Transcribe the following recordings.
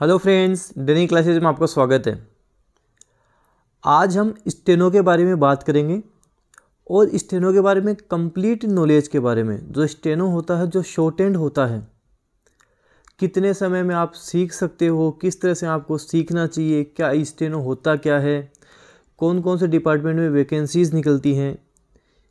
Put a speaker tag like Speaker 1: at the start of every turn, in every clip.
Speaker 1: Hello friends डेनी classes में आपका स्वागत है। आज हम स्टेनो के बारे में बात करेंगे और स्टेनो के बारे में कंप्लीट नॉलेज के बारे में, जो स्टेनो होता है, जो शॉर्ट एंड होता है। कितने समय में आप सीख सकते हो, किस तरह से आपको सीखना चाहिए, क्या स्टेनो होता क्या है कौन कौन से डिपार्टमेंट में वैकेंसीज़ निकलती हैं।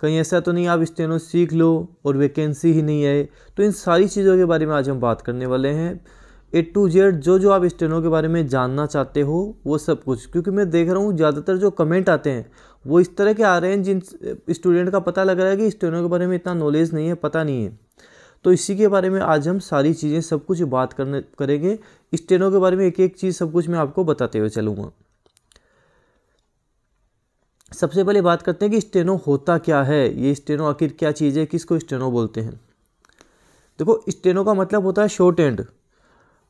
Speaker 1: कहीं ऐसा तो नहीं आप स्टेनो सीख लो और वैकेंसी ही नहीं आए। तो इन सारी चीज़ों के बारे में आज हम बात करने वाले हैं। ए टू जेड जो जो आप स्टेनो के बारे में जानना चाहते हो, वो सब कुछ। क्योंकि मैं देख रहा हूँ, ज़्यादातर जो कमेंट आते हैं, वो इस तरह के आ रहे हैं जिन स्टूडेंट का पता लग रहा है कि स्टेनो के बारे में इतना नॉलेज नहीं है, पता नहीं है। तो इसी के बारे में आज हम सारी चीज़ें, सब कुछ बात करने, करेंगे। स्टेनो के बारे में एक एक चीज़ सब कुछ मैं आपको बताते हुए चलूँगा। सबसे पहले बात करते हैं कि स्टेनो होता क्या है, ये स्टेनो आखिर क्या चीज़ है, किसको स्टेनो बोलते हैं? देखो स्टेनो का मतलब होता है शॉर्ट एंड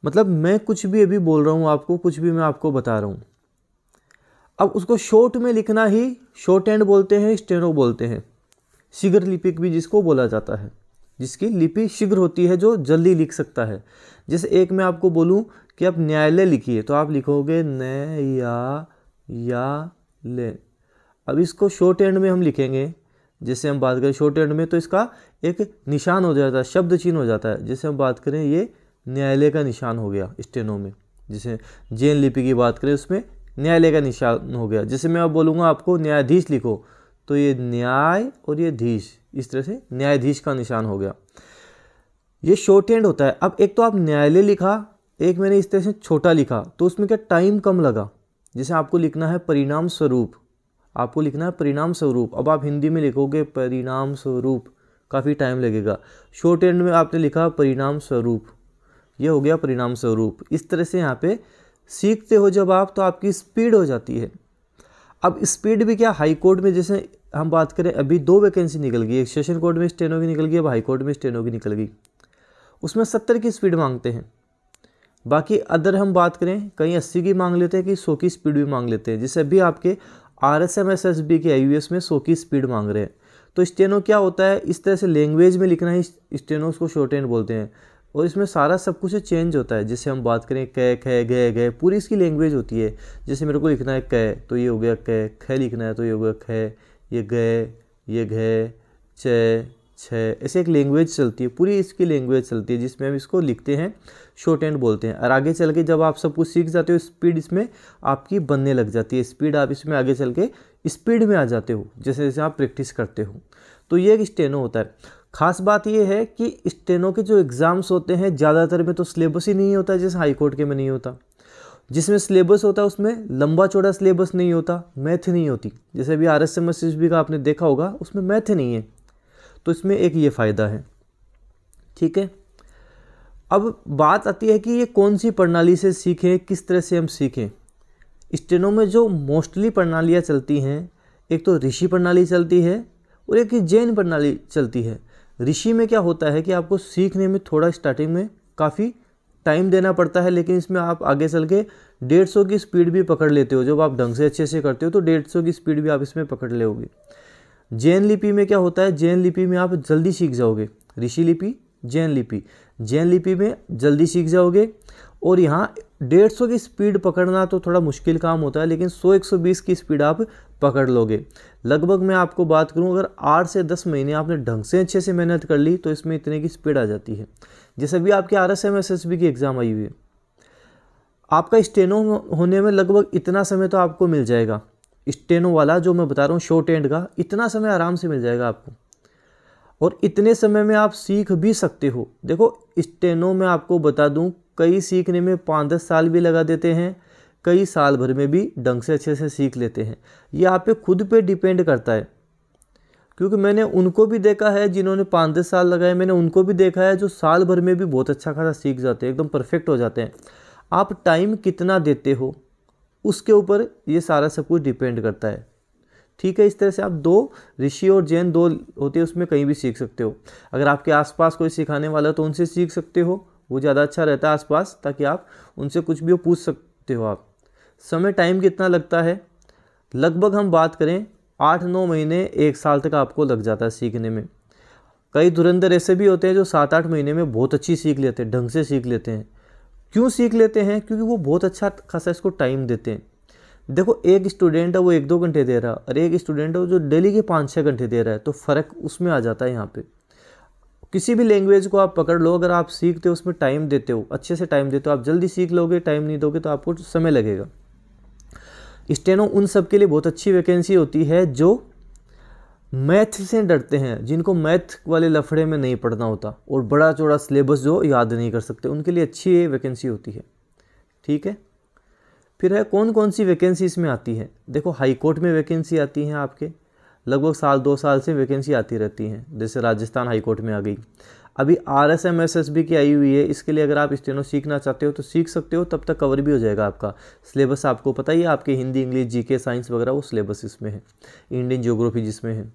Speaker 1: मतलब मैं कुछ भी अभी बोल रहा हूँ, आपको कुछ भी मैं आपको बता रहा हूँ। अब उसको शॉर्ट में लिखना ही शॉर्ट एंड बोलते हैं स्टेनो बोलते हैं। शीघ्र लिपिक भी जिसको बोला जाता है, जिसकी लिपि शीघ्र होती है, जो जल्दी लिख सकता है। जैसे एक मैं आपको बोलूँ कि आप न्यायालय लिखिए तो आप लिखोगे न या या ले अब इसको शॉर्ट एंड में हम लिखेंगे। जैसे हम बात करें शॉर्ट एंड में तो इसका एक निशान हो जाता है, शब्द चिन्ह हो जाता है। जैसे हम बात करें ये न्यायालय का निशान हो गया स्टेनो में। जैसे जैन लिपि की बात करें, उसमें न्यायालय का निशान हो गया। जैसे मैं अब बोलूँगा, आपको न्यायाधीश लिखो तो ये न्याय और ये धीश, इस तरह से न्यायाधीश का निशान हो गया। ये शॉर्ट हैंड होता है। अब एक तो आप न्यायालय लिखा, एक मैंने इस तरह से छोटा लिखा तो उसमें क्या टाइम कम लगा? जैसे आपको लिखना है परिणाम स्वरूप, आपको लिखना है परिणाम स्वरूप। अब आप हिंदी में लिखोगे, परिणाम स्वरूप, काफ़ी टाइम लगेगा। शॉर्ट हैंड में आपने लिखा परिणाम स्वरूप। ये हो गया परिणाम स्वरूप इस तरह से यहाँ पे सीखते हो जब आप तो आपकी स्पीड हो जाती है। अब स्पीड भी क्या? हाई कोर्ट में जैसे हम बात करें, अभी दो वैकेंसी निकल गई। एक सेशन कोर्ट में स्टेनो की निकल गई, अब हाई कोर्ट में स्टेनो की निकल गई। उसमें सत्तर की स्पीड मांगते हैं। बाकी अदर हम बात करें, कहीं अस्सी की मांग लेते हैं कि सौ की स्पीड भी मांग लेते हैं। जैसे अभी आपके R S M, S S B के आईयूएस में सौ की स्पीड मांग रहे हैं। तो स्टेनो क्या होता है? इस तरह से लैंग्वेज में लिखना ही स्टेनो उसको शॉर्ट हैंड बोलते हैं। और इसमें सारा सब कुछ चेंज होता है। जैसे हम बात करें, कै, खे गए गए पूरी इसकी लैंग्वेज होती है। जैसे मेरे को लिखना है कै तो ये हो गया कै, ख लिखना है तो ये हो गया खे, ये गए ये घे, च, छ, ऐसे एक लैंग्वेज चलती है, पूरी इसकी लैंग्वेज चलती है, जिसमें हम इसको लिखते हैं शॉर्ट हैंड बोलते हैं। और आगे चल के जब आप सब कुछ सीख जाते हो स्पीड इसमें आपकी बनने लग जाती है। स्पीड आप इसमें आगे चल के स्पीड में आ जाते हो, जैसे जैसे आप प्रैक्टिस करते हो। तो ये एक स्टेनो होता है। खास बात यह है कि स्टेनो के जो एग्ज़ाम्स होते हैं, ज़्यादातर में तो सिलेबस ही नहीं होता जैसे हाई कोर्ट के में नहीं होता। जिसमें सिलेबस होता है उसमें लंबा चौड़ा सिलेबस नहीं होता, मैथ नहीं होती। जैसे अभी R S M S B का आपने देखा होगा, उसमें मैथ नहीं है। तो इसमें एक ये फ़ायदा है। ठीक है? अब बात आती है कि ये कौन सी प्रणाली से सीखें, किस तरह से हम सीखें। स्टेनो में जो मोस्टली प्रणालियाँ चलती हैं, एक तो ऋषि प्रणाली चलती है और एक जैन प्रणाली चलती है। ऋषि में क्या होता है कि आपको सीखने में थोड़ा स्टार्टिंग में काफ़ी टाइम देना पड़ता है, लेकिन इसमें आप आगे चल के डेढ़ सौ की स्पीड भी पकड़ लेते हो। जब आप ढंग से अच्छे से करते हो तो डेढ़ सौ की स्पीड भी आप इसमें पकड़ लोगे जैन लिपि में क्या होता है, जैन लिपि में आप जल्दी सीख जाओगे। ऋषि लिपि, जैन लिपि। जैन लिपि में जल्दी सीख जाओगे। और यहाँ डेढ़ सौ की स्पीड पकड़ना तो थोड़ा मुश्किल काम होता है, लेकिन सौ एक सौ बीस की स्पीड आप पकड़ लोगे। लगभग मैं आपको बात करूँ, अगर आठ से दस महीने आपने ढंग से अच्छे से मेहनत कर ली तो इसमें इतने की स्पीड आ जाती है। जैसे भी आपके R S M S S B की एग्ज़ाम आई हुई है। आपका स्टेनो होने में लगभग इतना समय तो आपको मिल जाएगा। स्टेनो वाला जो मैं बता रहा हूँ, शॉर्ट एंड का, इतना समय आराम से मिल जाएगा आपको। और इतने समय में आप सीख भी सकते हो। देखो, स्टेनो में आपको बता दूँ कई सीखने में पाँच दस साल भी लगा देते हैं, कई साल भर में भी ढंग से अच्छे से सीख लेते हैं। ये आप पे खुद पे डिपेंड करता है। क्योंकि मैंने उनको भी देखा है जिन्होंने पाँच दस साल लगाए, मैंने उनको भी देखा है जो साल भर में भी बहुत अच्छा खासा सीख जाते हैं, एकदम परफेक्ट हो जाते हैं। आप टाइम कितना देते हो, उसके ऊपर ये सारा सब कुछ डिपेंड करता है। ठीक है, इस तरह से आप दो ऋषि और जैन, दो होते हैं, उसमें कहीं भी सीख सकते हो। अगर आपके आसपास कोई सिखाने वाला तो उनसे सीख सकते हो वो ज़्यादा अच्छा रहता है आसपास, ताकि आप उनसे कुछ भी पूछ सकते हो आप। समय टाइम कितना लगता है? लगभग हम बात करें, आठ नौ महीने एक साल तक आपको लग जाता है सीखने में। कई धुरंधर ऐसे भी होते हैं जो सात आठ महीने में बहुत अच्छी सीख लेते हैं, ढंग से सीख लेते हैं। क्यों सीख लेते हैं? क्योंकि वो बहुत अच्छा खासा इसको टाइम देते हैं। देखो, एक स्टूडेंट है, वो एक दो घंटे दे रहा है, और एक स्टूडेंट है, वो जो डेली के पाँच छः घंटे दे रहा है तो फ़र्क उसमें आ जाता है यहाँ पे। किसी भी लैंग्वेज को आप पकड़ लो, अगर आप सीखते हो, उसमें टाइम देते हो, अच्छे से टाइम देते हो, आप जल्दी सीख लोगे टाइम नहीं दोगे तो आपको समय लगेगा। स्टेनो, उन सब के लिए बहुत अच्छी वैकेंसी होती है जो मैथ से डरते हैं, जिनको मैथ वाले लफड़े में नहीं पढ़ना होता, और बड़ा चौड़ा सिलेबस जो याद नहीं कर सकते, उनके लिए अच्छी वैकेंसी होती है। ठीक है? फिर है कौन कौन सी वैकेंसी इसमें आती है? देखो हाई कोर्ट में वैकेंसी आती हैं आपके। लगभग साल, दो साल से वैकेंसी आती रहती हैं, जैसे राजस्थान हाई कोर्ट में आ गई। अभी R S M S S B की आई हुई है, इसके लिए अगर आप स्टेनो सीखना चाहते हो तो सीख सकते हो, तब तक कवर भी हो जाएगा आपका। सिलेबस आपको पता ही है, आपके हिंदी, इंग्लिश जीके साइंस वगैरह, वो सिलेबस इसमें है इंडियन ज्योग्राफी जिसमें है।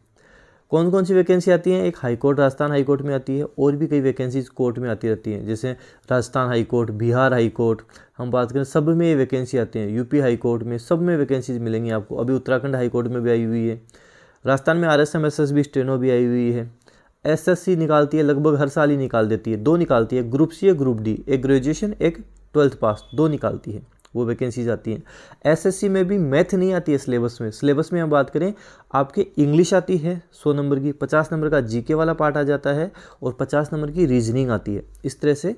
Speaker 1: कौन कौन सी वैकेंसी आती हैं? एक high court, Rajasthan high court में आती है, और भी कई वैकेंसीज कोर्ट में आती रहती हैं, जैसे Rajasthan high court, Bihar high court, हम बात करें, सब में ये वैकेंसी आती हैं। यूपी हाई कोर्ट में सब में वैकेंसीज मिलेंगी आपको। अभी उत्तराखंड हाई कोर्ट में भी आई हुई है। राजस्थान में R S M S S B steno भी आई हुई है। एस एस सी निकालती है, लगभग हर साल ही निकाल देती है। दो निकालती है, ग्रुप सी या ग्रुप डी। एक ग्रेजुएशन, एक ट्वेल्थ पास। दो निकालती है, वो वैकेंसीज आती हैं। एसएससी में भी मैथ नहीं आती है सिलेबस में। सिलेबस में हम बात करें, आपके इंग्लिश आती है, सौ नंबर की, पचास नंबर का जीके वाला पार्ट आ जाता है और पचास नंबर की रीजनिंग आती है। इस तरह से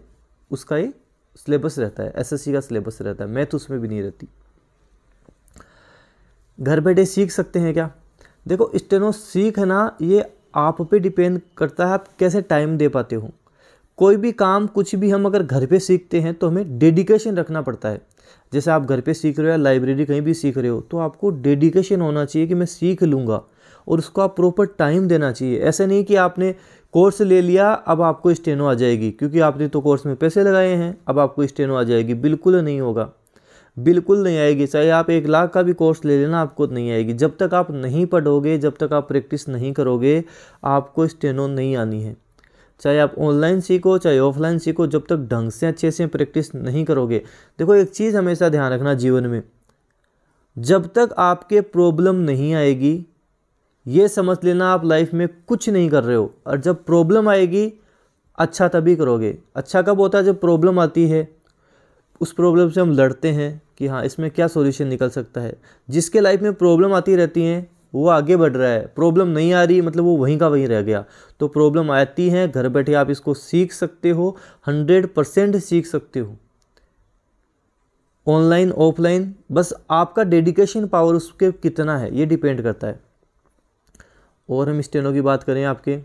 Speaker 1: उसका ये सिलेबस रहता है, एसएससी का सिलेबस रहता है। मैथ उसमें भी नहीं रहती। घर बैठे सीख सकते हैं क्या? देखो, स्टेनो सीखना ये आप पे डिपेंड करता है आप कैसे टाइम दे पाते हो। कोई भी काम, कुछ भी हम अगर घर पे सीखते हैं तो हमें डेडिकेशन रखना पड़ता है। जैसे आप घर पे सीख रहे हो या लाइब्रेरी कहीं भी सीख रहे हो तो आपको डेडिकेशन होना चाहिए कि मैं सीख लूँगा और उसको आप प्रॉपर टाइम देना चाहिए। ऐसे नहीं कि आपने कोर्स ले लिया, अब आपको स्टेनो आ जाएगी, क्योंकि आपने तो कोर्स में पैसे लगाए हैं, अब आपको स्टेनो आ जाएगी। बिल्कुल नहीं होगा। बिल्कुल नहीं आएगी। चाहे आप एक लाख का भी कोर्स ले लेना, आपको नहीं आएगी। जब तक आप नहीं पढ़ोगे, जब तक आप प्रैक्टिस नहीं करोगे, आपको स्टेनो नहीं आनी है। चाहे आप ऑनलाइन सीखो, चाहे ऑफलाइन सीखो, जब तक ढंग से अच्छे से प्रैक्टिस नहीं करोगे। देखो, एक चीज़ हमेशा ध्यान रखना जीवन में। जब तक आपके प्रॉब्लम नहीं आएगी, ये समझ लेना आप लाइफ में कुछ नहीं कर रहे हो। और जब प्रॉब्लम आएगी अच्छा तभी करोगे। अच्छा कब होता है जब प्रॉब्लम आती है? उस प्रॉब्लम से हम लड़ते हैं। कि हाँ इसमें क्या सॉल्यूशन निकल सकता है? जिसके लाइफ में प्रॉब्लम आती रहती हैं, वो आगे बढ़ रहा है। प्रॉब्लम नहीं आ रही मतलब वो वहीं का वहीं रह गया। तो प्रॉब्लम आती है, घर बैठे आप इसको सीख सकते हो हंड्रेड परसेंट सीख सकते हो। ऑनलाइन ऑफलाइन बस आपका डेडिकेशन पावर उसके कितना है, ये डिपेंड करता है। और हम स्टेनो की बात करें आपके।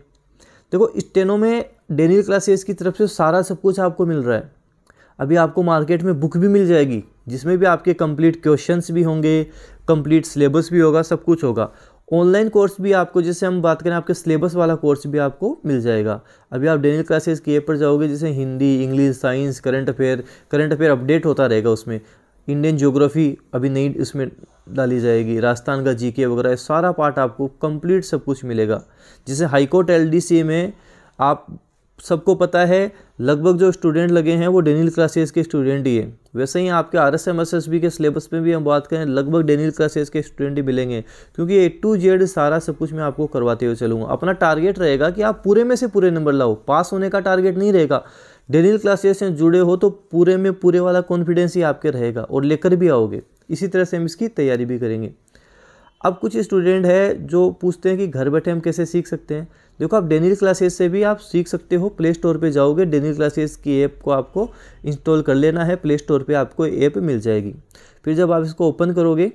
Speaker 1: देखो स्टेनो में डेनियल क्लासेस की तरफ़ से सारा सब कुछ आपको मिल रहा है। अभी आपको मार्केट में बुक भी मिल जाएगी, जिसमें भी आपके कंप्लीट क्वेश्चंस भी होंगे कंप्लीट सिलेबस भी होगा, सब कुछ होगा। ऑनलाइन कोर्स भी आपको, जैसे हम बात करें, आपके सिलेबस वाला कोर्स भी आपको मिल जाएगा। अभी आप डेनियल क्लासेस के पर जाओगे, जैसे Hindi English science current affair current affair update होता रहेगा उसमें। इंडियन ज्योग्राफी अभी नई इसमें डाली जाएगी, राजस्थान का जीके वगैरह, सारा पार्ट आपको कंप्लीट सब कुछ मिलेगा। जैसे हाईकोर्ट एल में आप सबको पता है, लगभग जो स्टूडेंट लगे हैं वो डेनियल क्लासेस के स्टूडेंट ही है। वैसे ही आपके R S M S S B के सिलेबस में भी हम बात करें, लगभग डेनियल क्लासेस के स्टूडेंट ही मिलेंगे, क्योंकि ए टू जेड सारा सब कुछ मैं आपको करवाते हुए चलूँगा। अपना टारगेट रहेगा कि आप पूरे में से पूरे नंबर लाओ, पास होने का टारगेट नहीं रहेगा। डेनियल क्लासेस से जुड़े हो तो पूरे में पूरे वाला कॉन्फिडेंस ही आपके रहेगा और लेकर भी आओगे। इसी तरह से हम इसकी तैयारी भी करेंगे। अब कुछ स्टूडेंट है जो पूछते हैं कि घर बैठे हम कैसे सीख सकते हैं। देखो, आप डेनिल क्लासेस से भी आप सीख सकते हो। प्ले स्टोर पर जाओगे डेनिल क्लासेस की ऐप को आपको इंस्टॉल कर लेना है। प्ले स्टोर पर आपको ऐप मिल जाएगी। फिर जब आप इसको ओपन करोगे,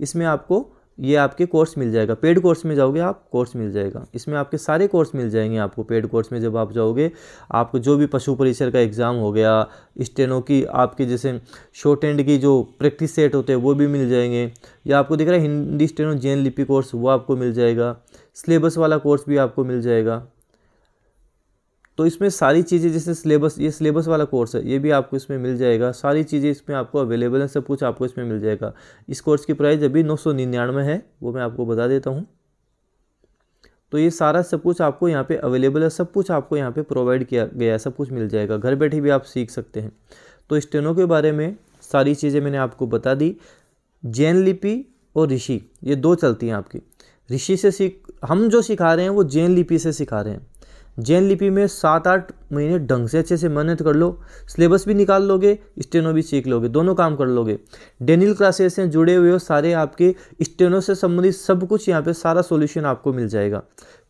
Speaker 1: इसमें आपको ये आपके कोर्स मिल जाएगा। पेड कोर्स में जाओगे आप कोर्स मिल जाएगा। इसमें आपके सारे कोर्स मिल जाएँगे आपको पेड कोर्स में जब आप जाओगे। आपको जो भी पशु परिसर का एग्ज़ाम हो गया स्टेनो की आपके जैसे शॉर्ट एंड की जो प्रैक्टिस सेट होते हैं, वो भी मिल जाएँगे। या आपको दिख रहा है हिंदी स्टेनो जैन लिपि कोर्स वो आपको मिल जाएगा। सिलेबस वाला कोर्स भी आपको मिल जाएगा। तो इसमें सारी चीज़ें जैसे सिलेबस ये सिलेबस वाला कोर्स है, ये भी आपको इसमें मिल जाएगा। सारी चीज़ें इसमें आपको अवेलेबल है, सब कुछ आपको इसमें मिल जाएगा। इस कोर्स की प्राइस अभी नौ सौ निन्यानवे है, वो मैं आपको बता देता हूँ। तो ये सारा सब कुछ आपको यहाँ पे अवेलेबल है, सब कुछ आपको यहाँ पे प्रोवाइड किया गया है, सब कुछ मिल जाएगा। घर बैठे भी आप सीख सकते हैं। तो स्टेनो के बारे में सारी चीज़ें मैंने आपको बता दी। जैन लिपि और ऋषि, ये दो चलती हैं आपकी। ऋषि से सीख, हम जो सिखा रहे हैं, वो जैन लिपि से सिखा रहे हैं। जैन लिपि में सात आठ महीने ढंग से अच्छे से मेहनत कर लो, सिलेबस भी निकाल लोगे, स्टेनो भी सीख लोगे, दोनों काम कर लोगे। डेनिल क्लासेस से जुड़े हुए हो सारे आपके, स्टेनो से संबंधित सब कुछ यहाँ पे सारा सॉल्यूशन आपको मिल जाएगा।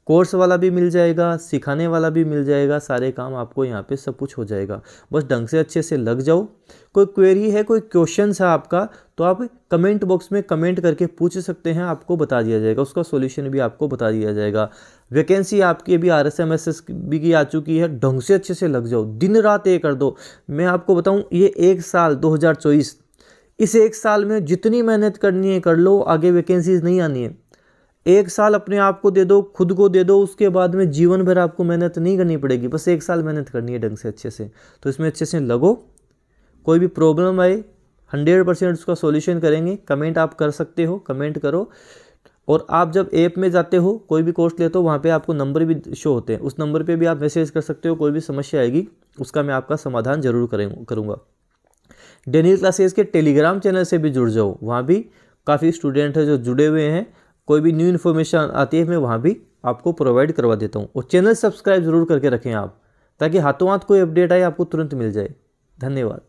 Speaker 1: कोर्स वाला भी मिल जाएगा, सिखाने वाला भी मिल जाएगा, सारे काम आपको यहाँ पे सब कुछ हो जाएगा। बस ढंग से अच्छे से लग जाओ। कोई क्वेरी है, कोई क्वेश्चन है आपका तो आप कमेंट बॉक्स में कमेंट करके पूछ सकते हैं, आपको बता दिया जाएगा। उसका सॉल्यूशन भी आपको बता दिया जाएगा। वैकेंसी आपकी अभी R S M S S B की आ चुकी है, ढंग से अच्छे से लग जाओ। दिन रात ये कर दो। मैं आपको बताऊँ, ये एक साल, दो हज़ार चौबीस, इस एक साल में जितनी मेहनत करनी है कर लो, आगे वैकेंसीज नहीं आनी है। एक साल अपने आप को दे दो, खुद को दे दो, उसके बाद में जीवन भर आपको मेहनत नहीं करनी पड़ेगी। बस एक साल मेहनत करनी है ढंग से, अच्छे से। तो इसमें अच्छे से लगो। कोई भी प्रॉब्लम आए, हंड्रेड परसेंट उसका सॉल्यूशन करेंगे। कमेंट आप कर सकते हो, कमेंट करो। और आप जब ऐप में जाते हो, कोई भी कोर्स लेते हो, वहाँ पे आपको नंबर भी शो होते हैं। उस नंबर पे भी आप मैसेज कर सकते हो, कोई भी समस्या आएगी, उसका मैं आपका समाधान ज़रूर करें करूँगा। डेनियल क्लासेस के टेलीग्राम चैनल से भी जुड़ जाओ। वहाँ भी काफ़ी स्टूडेंट हैं जो जुड़े हुए हैं। कोई भी न्यू इन्फॉर्मेशन आती है, मैं वहाँ भी आपको प्रोवाइड करवा देता हूँ। और चैनल सब्सक्राइब ज़रूर करके रखें आप, ताकि हाथों हाथ कोई अपडेट आए, आपको तुरंत मिल जाए। धन्यवाद।